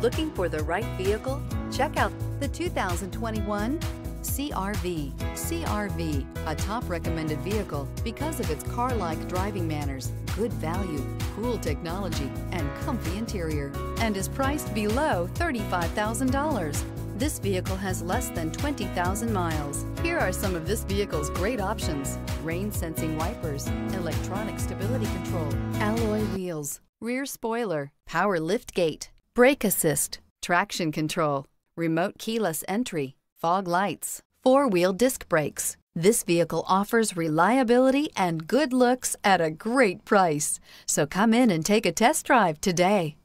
Looking for the right vehicle? Check out the 2021 CRV. CRV, a top recommended vehicle because of its car-like driving manners, good value, cool technology, and comfy interior, and is priced below $35,000. This vehicle has less than 20,000 miles. Here are some of this vehicle's great options. Rain sensing wipers, electronic stability control, alloy wheels, rear spoiler, power lift gate, brake assist, traction control, remote keyless entry, fog lights, four-wheel disc brakes. This vehicle offers reliability and good looks at a great price. So come in and take a test drive today.